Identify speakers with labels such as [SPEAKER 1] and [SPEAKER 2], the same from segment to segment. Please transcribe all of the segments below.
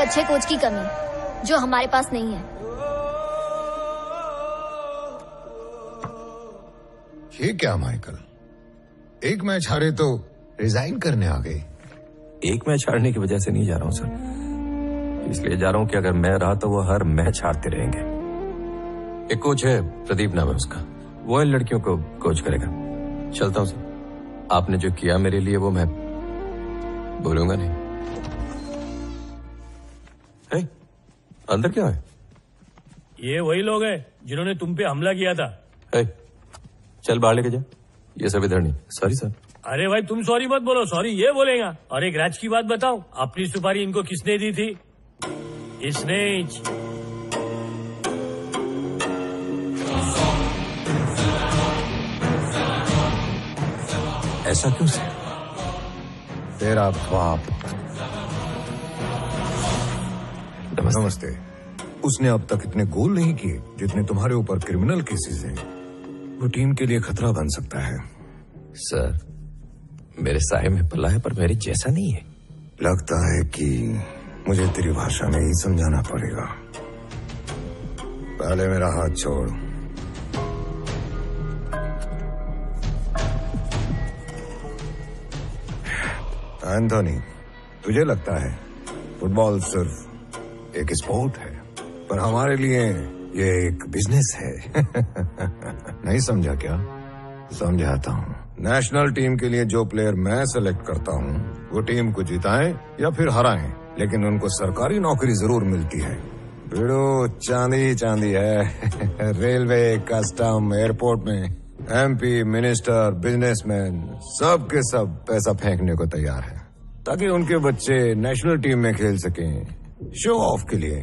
[SPEAKER 1] अच्छे कोच की कमी जो हमारे पास नहीं है।
[SPEAKER 2] ये क्या माइकल? एक मैच हारे तो रिजाइन करने आ गए।
[SPEAKER 3] एक मैच हारने की वजह से नहीं जा रहा हूँ सर। इसलिए जा रहा हूँ कि अगर मैं रहा तो वो हर मैच हारते रहेंगे। एक कोच है प्रदीप नाम है उसका। वो इन लड़कियों को कोच करेगा। चलता हूँ सर। आपने जो किया मेरे लिए वो मैं भूलूँगा नहीं। हे, अंदर क्या है?
[SPEAKER 4] ये वही लोग हैं जिन्होंने तुम पे हमला किया था।
[SPEAKER 3] हे, चल बाहर लेके जा। ये सब इधर नहीं। सॉरी सर
[SPEAKER 4] अरे भाई तुम सॉरी मत बोलो। सॉरी ये बोलेगा। और एक राज की बात बताओ अपनी सुपारी इनको किसने दी थी? इसने
[SPEAKER 3] ऐसा क्यों सर
[SPEAKER 2] तेरा बाप
[SPEAKER 3] नमस्ते।
[SPEAKER 2] नमस्ते। उसने अब तक इतने गोल नहीं किए जितने तुम्हारे ऊपर क्रिमिनल केसेस हैं। वो टीम के लिए खतरा बन सकता है।
[SPEAKER 3] सर मेरे साय में पला है पर मेरे जैसा नहीं है।
[SPEAKER 2] लगता है कि मुझे तेरी भाषा में ही समझाना पड़ेगा। पहले मेरा हाथ छोड़। एंथोनी तुझे लगता है फुटबॉल सिर्फ़ एक स्पोर्ट है, पर हमारे लिए ये एक बिज़नेस है। नहीं समझा क्या? समझाता हूँ। नेशनल टीम के लिए जो प्लेयर मैं सेलेक्ट करता हूँ, वो टीम को जिताएँ या फिर हराए, लेकिन उनको सरकारी नौकरी ज़रूर मिलती है। भिड़ो, चांदी चांदी है। रेलवे, कस्टम, एयरपोर्ट में एमपी मिनिस्टर बिजनेसमैन सब के सब पैसा फेंकने को तैयार है, ताकि उनके बच्चे नेशनल टीम में खेल सकें। शो ऑफ़ के लिए।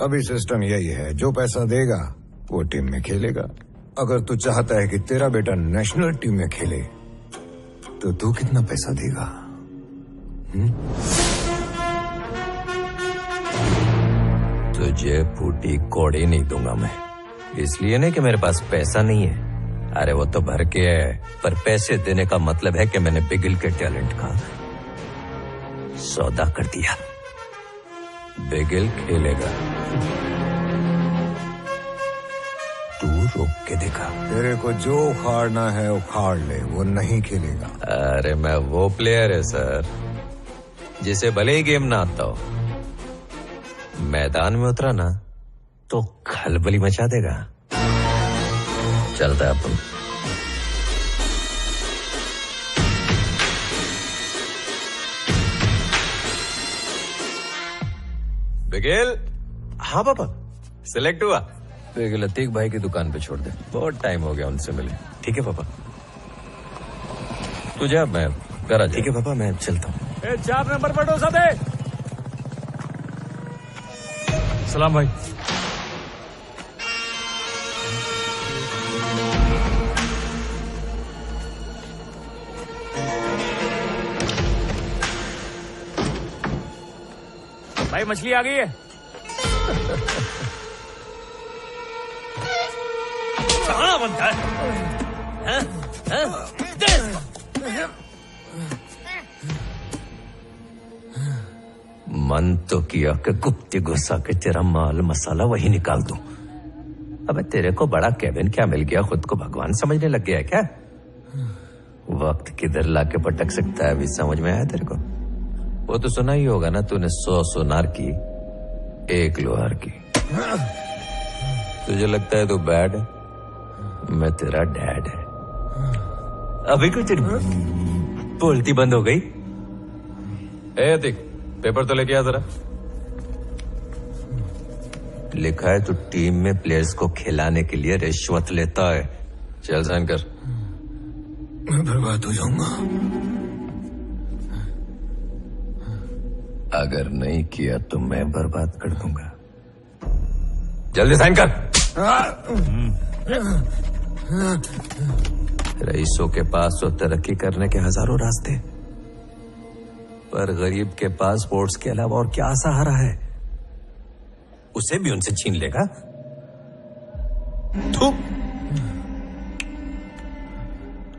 [SPEAKER 2] अभी सिस्टम यही है, जो पैसा देगा, वो टीम में खेलेगा। अगर तू चाहता है कि तेरा बेटा नेशनल टीम में खेले तो तू कितना पैसा देगा?
[SPEAKER 3] तुझे फूटी कोड़ी नहीं दूँगा मैं। इसलिए नहीं कि मेरे पास पैसा नहीं है। अरे वो तो भर के है, पर पैसे देने का मतलब है कि मैंने बिगिल के टैलेंट का सौदा कर दिया। बिगिल खेलेगा तू रोक के देखा।
[SPEAKER 2] तेरे को जो उखाड़ना है उखाड़ ले वो नहीं खेलेगा।
[SPEAKER 3] अरे मैं वो प्लेयर है सर जिसे भले ही गेम ना आता हो। मैदान में उतरा ना तो खलबली मचा देगा। चलता है अपन। बिगिल हाँ पापा। सिलेक्ट हुआ। बिगिल अतीक भाई की दुकान पे छोड़ दे। बहुत टाइम हो गया उनसे मिले ठीक है पापा। तू जा मैं करा ठीक है पापा मैं चलता हूँ।
[SPEAKER 4] चार नंबर पर डोसा दे। सलाम भाई। भाई, मछली आ गई है। कहाँ बनता है।
[SPEAKER 3] मन तो किया कि गुप्ती गुस्सा के तेरा माल मसाला वही निकाल दूँ। अबे, तेरे को बड़ा केबिन क्या मिल गया? खुद को भगवान समझने लग गया है क्या? वक्त किधर लाके पटक सकता है अभी? समझ में आया तेरे को? वो तो सुना ही होगा ना तूने सौ सोनार की, एक लोहार की। तुझे लगता है तू तो बैड मैं तेरा डैड है। अभी कुछ बोलती बंद हो गई। देख पेपर तो लेके आ जरा। लिखा है तू टीम में प्लेयर्स को खिलाने के लिए रिश्वत लेता है। चल साइन कर
[SPEAKER 2] मैं बर्बाद हो जाऊँगा।
[SPEAKER 3] अगर नहीं किया तो मैं बर्बाद कर दूँगा। जल्दी साइन कर। रईसों के पास तो तरक्की करने के हज़ारों रास्ते। पर गरीब के पास स्पोर्ट्स के अलावा और क्या सहारा है? उसे भी उनसे छीन लेगा।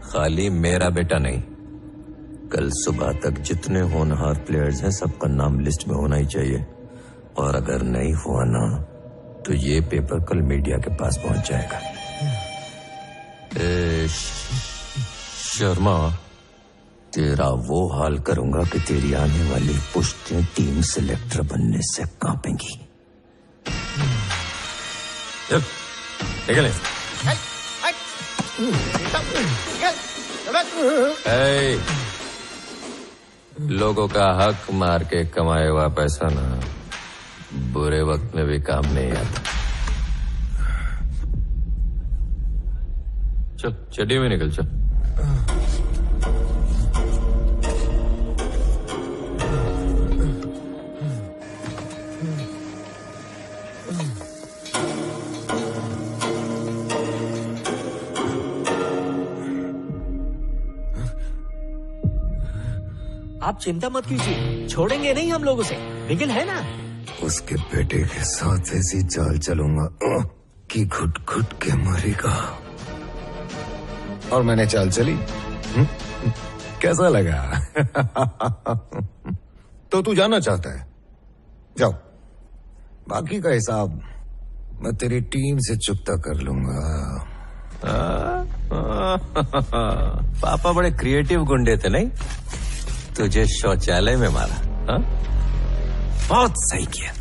[SPEAKER 3] खाली मेरा बेटा नहीं। कल सुबह तक जितने होनहार प्लेयर्स हैं सबका नाम लिस्ट में होना ही चाहिए। और अगर नहीं हुआ ना तो ये पेपर कल मीडिया के पास पहुँच जाएगा। ए, शर्मा तेरा वो हाल करूँगा कि तेरी आने वाली पुश्तें टीम सिलेक्टर बनने से कांपेंगी। निकल। ए, लोगों का हक मार के कमाए हुआ पैसा ना बुरे वक्त में भी काम नहीं आता। चल, चड्डी में निकल, चल।
[SPEAKER 5] आप चिंता मत कीजिए। छोड़ेंगे नहीं हम लोग उसे। निखिल है ना?
[SPEAKER 2] उसके बेटे के साथ ऐसी चाल चलूँगा कि घुट घुट के मरेगा। और मैंने चाल चली। हम्म? कैसा लगा? तो तू जाना चाहता है। जाओ। बाकी का हिसाब मैं तेरी टीम से चुकता कर लूँगा।
[SPEAKER 3] पापा बड़े क्रिएटिव गुंडे थे नहीं? तुझे शौचालय में मारा। हाँ? बहुत सही किया।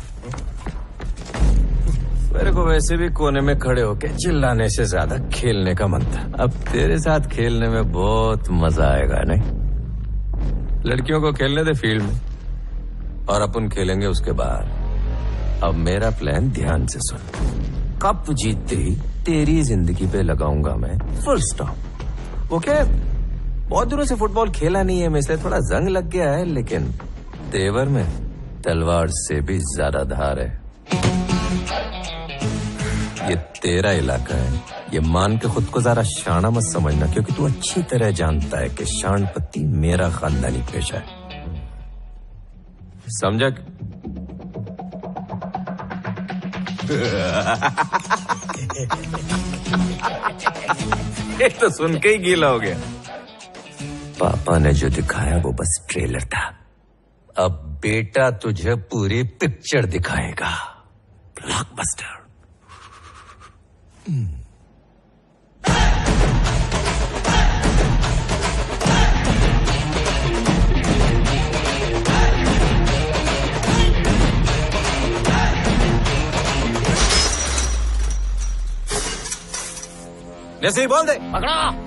[SPEAKER 3] मेरे को वैसे भी कोने में खड़े होके चिल्लाने से ज़्यादा खेलने का मन था। अब तेरे साथ खेलने में बहुत मज़ा आएगा, नहीं? लड़कियों को खेलने दे फ़ील्ड में, और अपन खेलेंगे उसके बाद अब मेरा प्लान ध्यान से सुन। कप जीतते ही तेरी ज़िंदगी पे लगाऊँगा मैं। फुल स्टॉप ओके बहुत दिनों से फुटबॉल खेला नहीं है मैं इसलिए थोड़ा जंग लग गया है, लेकिन तेवर में तलवार से भी ज़्यादा धार है। ये तेरा इलाका है। ये मान के खुद को जरा शाना मत समझना, क्योंकि तू अच्छी तरह जानता है कि शानपति मेरा खानदानी पेशा है। समझा? ये तो सुन के ही गीला हो गया। पापा ने जो दिखाया वो बस ट्रेलर था। अब बेटा तुझे पूरी पिक्चर दिखाएगा। ब्लॉकबस्टर जैसे ही बोल दे।
[SPEAKER 4] पकड़ा।